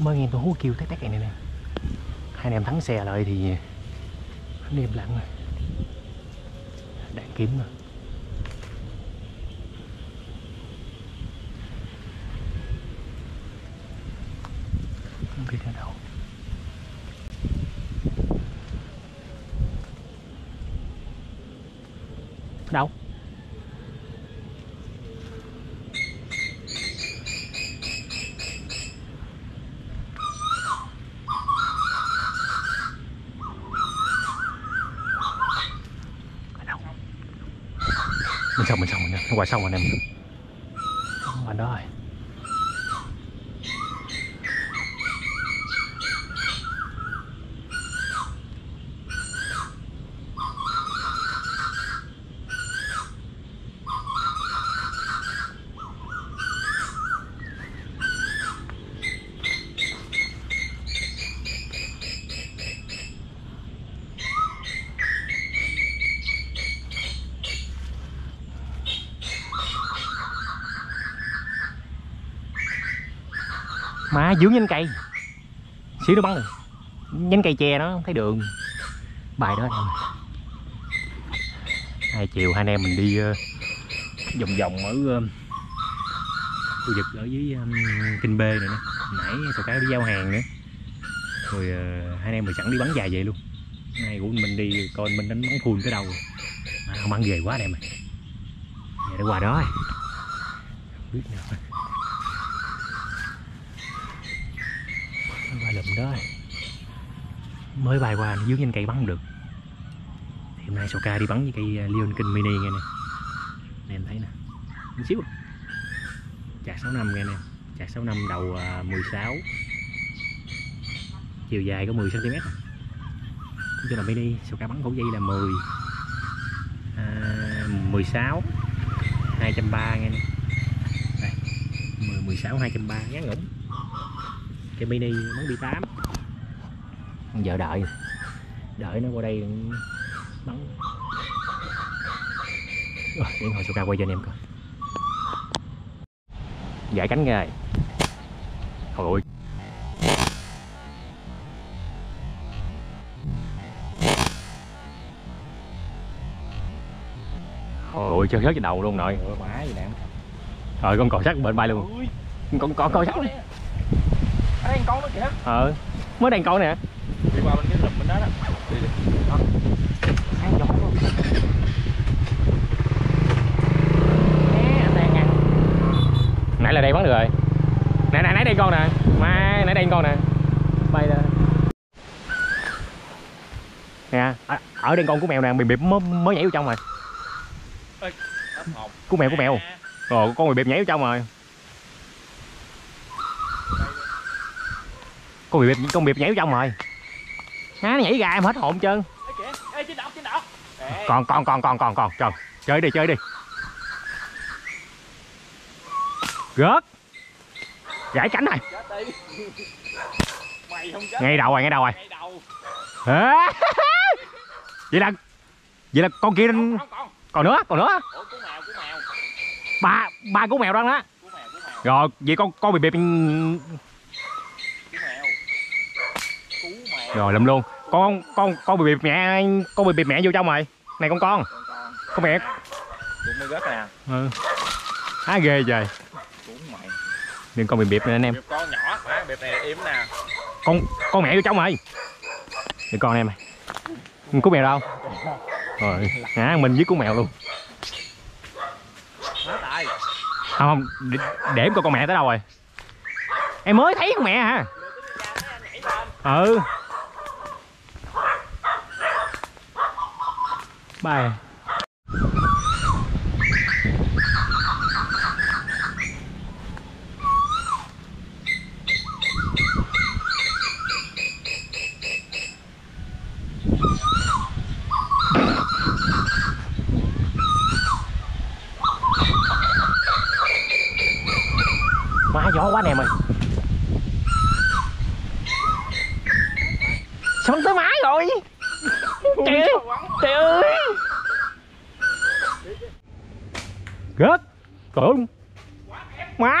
mới nghe tôi hú kêu tét tét này nè. Hai anh em thắng xe lại thì anh em lặng rồi. Đạn kiếm rồi. Không biết ở đâu đâu ở đâu mình ngoài xong rồi anh em ở đó rồi. Má dướng nhánh cây. Xíu nó bắn rồi nhánh cây tre nó không thấy đường. Bài đó. Thôi hai chiều hai anh em mình đi ờ, vòng vòng ở ờ, khu vực ở dưới kinh B này nè. Nãy tụi cá đi giao hàng nữa. Rồi ờ, hai anh em mình sẵn đi bắn dài vậy luôn. Nay của mình đi coi mình đánh bắn phun tới đâu. Rồi. không ăn về quá anh em ơi. Giờ để qua đó. Không biết nào ba lụm đó. Mới bay qua nó dướng trên cây bắn không được. Thì hôm nay Soka đi bắn với cây à, Leon King Mini nghe nè. Nè em thấy nè. Một xíu à. chạc 6 năm nghe nè. Chạc 6 năm đầu à, 16 chiều dài có 10 cm cho là mini Soka bắn khẩu dây là 10 à, 16 230 nghe nè. 10, 16 230 ngắn ngủng cái mini bắn bi 8 giờ đợi. Đợi nó qua đây bắn. Rồi điện thoại Soka quay cho anh em coi. Giải cánh ra Thôi ôi ôi chơi hết trên đầu luôn nội má gì nè Rồi con cò sắt bên bay luôn. Con con cò sắt đây con nó kìa. Ờ Mới đang con nè. Đi qua bên cái rụm bên đó đó. Đi đi. Sáng gió luôn. Ăn Nãy là đây bắn được rồi. Nãy nãy nãy đây con nè. Mai nãy đây con nè. Bay ra Nè ở, ở đây con của mèo nè bị bịp mới, mới nhảy vô trong rồi. Hồn Của mèo của mèo. Rồi con bị bịp nhảy vô trong rồi Con bị bịp con bịp nhảy vô trong rồi. Má nó nhảy ra em hết hồn trơn. Ê kìa ê trên đọc trên đọc. Ê, còn còn còn còn còn còn. Trời chơi đi chơi đi. Rớt. Gãy cánh chết ngay đầu rồi ngay đầu rồi. À. vậy là vậy là con kia còn. nữa còn nữa. Ủa cú mèo cú mèo. Ba ba cú mèo đó đó. Rồi vậy con con bị bịp cú mèo cú mèo rồi lụm luôn. Con con con bị bịp mẹ con bị bịp mẹ vô trong rồi. Này con con. Con con con mẹ. Đụng mới rớt nè. Ừ. há ghê trời. Mày. Đừng con bị bịp nè anh em. Bịp con nhỏ má bịp này im nè. Con con mẹ vô trong rồi. Đừng con em ơi. Cú mèo đâu? Rồi. Ngã mình với cú mèo luôn. Không không. Để, để em coi con mẹ tới đâu rồi? Em mới thấy con mẹ hả? Ừ bài. Quá gió quá nè mày ơi sao bắn tới máy rồi trời ơi trời ơi gớt trời ơi má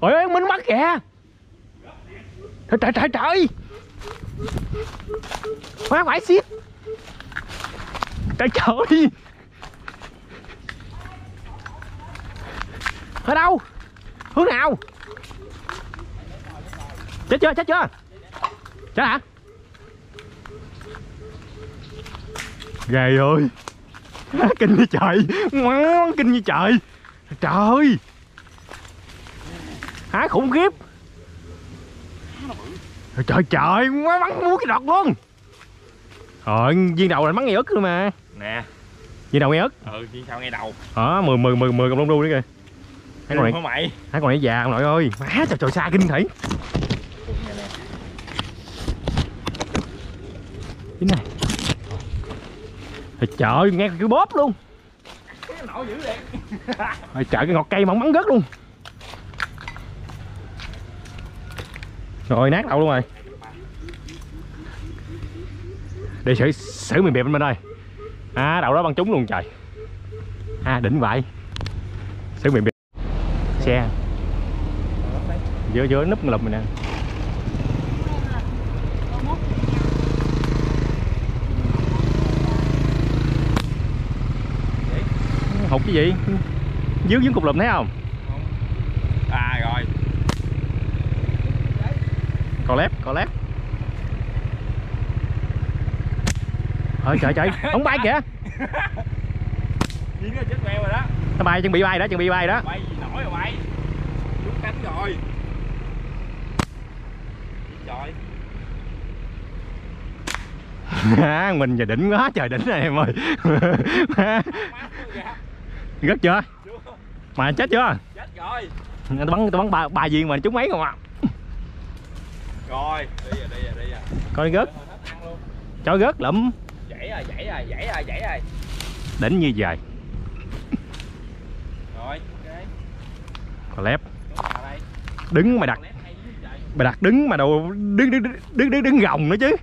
trời ơi, minh bắt kìa. Trời trời trời trời. Quá phải xiết. Trời trời. Ở đâu? Hướng nào? Chết chưa chết chưa? Chết hả? Ghê rồi kinh như trời. Kinh như trời. Trời há khủng khiếp. Trời trời má bắn muốn cái đọt luôn. Rồi viên đầu là bắn ngay ức luôn mà. Nè. Viên đầu ngay ức ừ chuyên sao ngay đầu. Đó mười mười mười mười cộng lông đu đấy kìa. Thấy còn này, mày. Thấy còn này già ông nội ơi. Má trời trời xa kinh thể chính này. Trời trời nghe cái bóp luôn. Trời cái ngọt cây mà ông bắn rớt luôn rồi nát đâu luôn rồi. Để xử xử miền bẹp bên bên đây. À đậu đó băng trúng luôn, trời. À đỉnh vậy. Xử miền bẹp. Xe. Giữa giữa núp lùm mình nè. Hụt cái gì? Dưới dưới cục lùm thấy không à rồi cò lép ơi trời trời. Không bay kìa. Nó chết queo rồi đó. Nó bay chuẩn bị bay đó chuẩn bị bay đó. Bay gì nổi rồi bay. Trúng cánh rồi. Trời. À, mình giờ đỉnh quá trời đỉnh này em ơi. Rất chưa? Mà chết chưa? Chết rồi. Tôi bắn tôi bắn ba, ba viên mà trúng mấy không à rồi đi rồi đi rồi đi rồi. Coi rớt cho rớt lụm. Dãy rồi dãy rồi dãy rồi dãy rồi. Đỉnh như vậy. Rồi ok. Cò lép. Đứng mà đặt. Lép hay dữ trời mà đặt đứng mà đồ đứng đứng đứng đứng đứng, đứng gồng nữa chứ.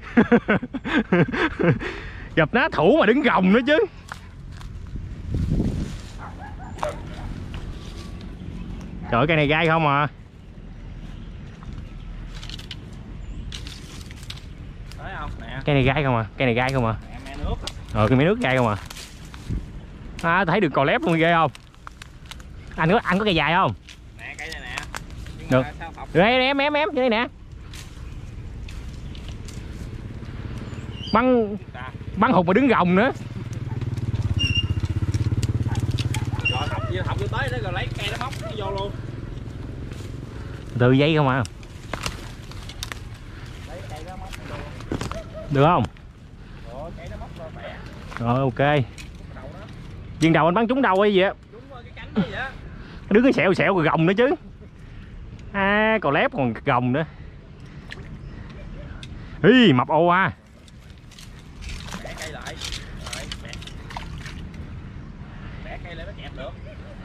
Gặp ná thủ mà đứng gồng nữa chứ. Trời ơi, cây này gai không à thấy không nè. Cây này gai không à? Cây này gai không à? Ờ cái miếng nước gai không à? À thấy được cò lép luôn ghê không? Anh có anh có cây dài không? Nè cây này nè. Nhưng Được. đây em em em đây nè. Bắn bắn hụt mà đứng gồng nữa. Rồi học vô học vô tới đó rồi lấy cây nó móc nó vô luôn. Từ dây không à lấy cây nó móc nó vô được không? Rồi ok. Viên đầu anh bắn trúng đầu hay gì vậy đứa cái đứng cái sẹo sẹo rồi gồng nữa chứ. À còn lép còn gồng nữa. Ý, mập ô à.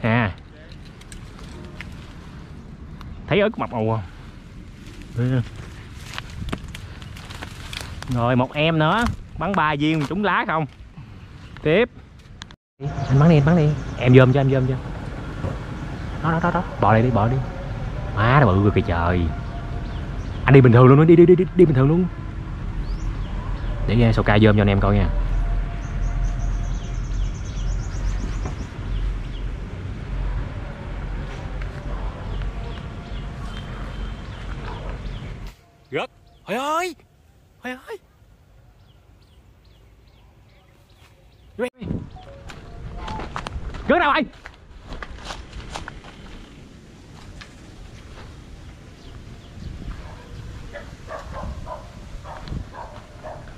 À. Thấy ớt mập ồ không? Rồi một em nữa. Bắn ba viên trúng lá không? Tiếp. Anh bắn đi anh bắn đi. Em dôm cho em dôm cho đó đó đó đó. Bỏ đây đi bỏ đi. Má nó bự rồi kìa trời. Anh đi bình thường luôn đi đi đi đi, đi bình thường luôn. Để nghe sâu ca dôm cho anh em coi nha. Rớt Hồi ơi Hồi ơi! Rớt nào anh?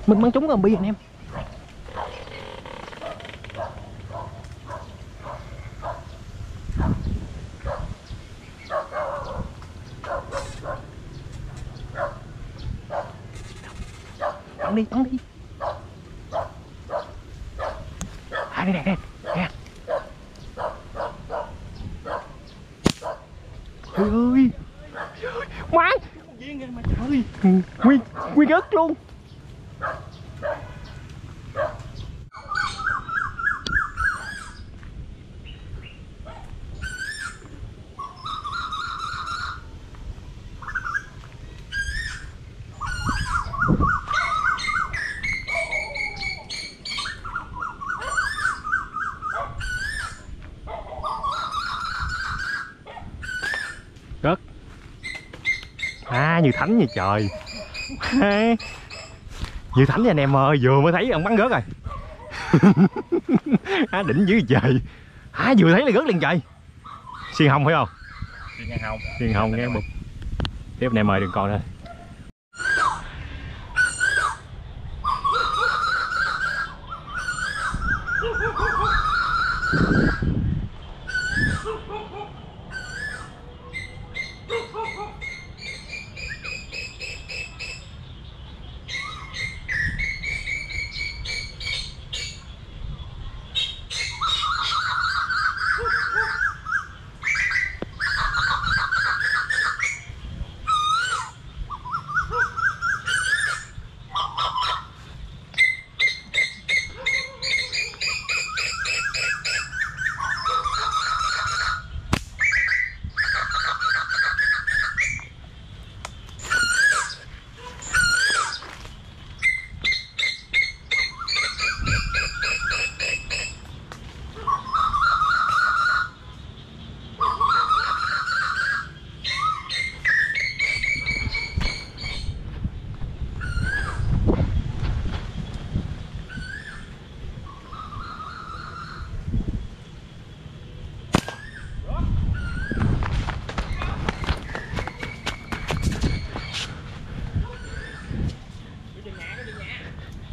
Mình bắn trúng rồi bi anh em bắn đi bắn đi à đây nè đây nè trời ơi. Má nguyên nguyên ớt luôn Rớt À như thánh như trời. Như thánh nha anh em ơi Vừa mới thấy ông bắn rớt rồi. À, Đỉnh dữ trời. À vừa thấy là rớt liền trời. Xiên hồng phải không? Xiên hồng. Xiên hồng nghe bụt Tiếp anh em mời đừng còn nữa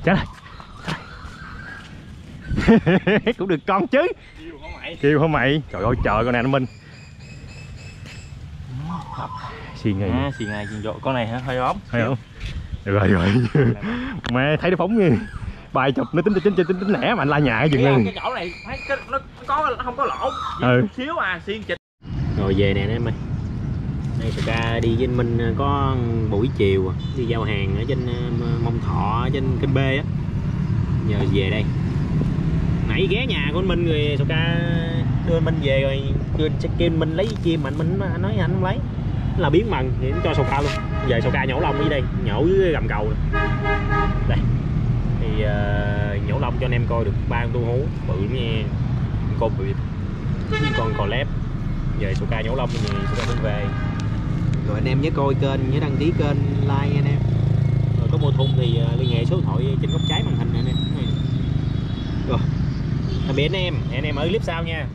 Trả lời. Cũng được con chứ. Mày? Kêu hả mày? Trời ơi trời con này nó minh. Xiên ngay À xiên này xiên vô Con này hả? Hơi ốm. Thấy không Được rồi. Rồi Mẹ thấy nó phóng như Bài chụp nó tính tính tính tính, tính lẻ mà anh la nhà cái dừng lên cái chỗ này thấy cái, nó có nó không có lỗ Ừ. xíu à xiên chịch. Rồi về nè em ơi đây thật ra đi với anh Minh à, có buổi chiều à, đi giao hàng ở trên à, Mông Thọ ở trên kênh B á. Giờ về đây. Nãy ghé nhà của anh Minh người Sô ca đưa anh Minh về rồi kêu anh kêu anh Minh lấy chim mà anh Minh nói- nói anh không lấy. Là biến mần thì cho Sô ca luôn. Về Sô ca nhổ lông đi đây nhổ dưới gầm cầu này. đây. Thì uh, nhổ lông cho anh em coi được. Ba con tu hú bự nha. Con bự. Con cò lép. Về Sô ca nhổ lông thì Sô ca mới về rồi anh em nhớ coi kênh, nhớ đăng ký kênh, like anh em. Rồi có mua thun thì à, liên hệ số điện thoại trên góc trái màn hình này anh em. Rồi. Tạm biệt anh em. Hẹn anh em ở clip sau nha.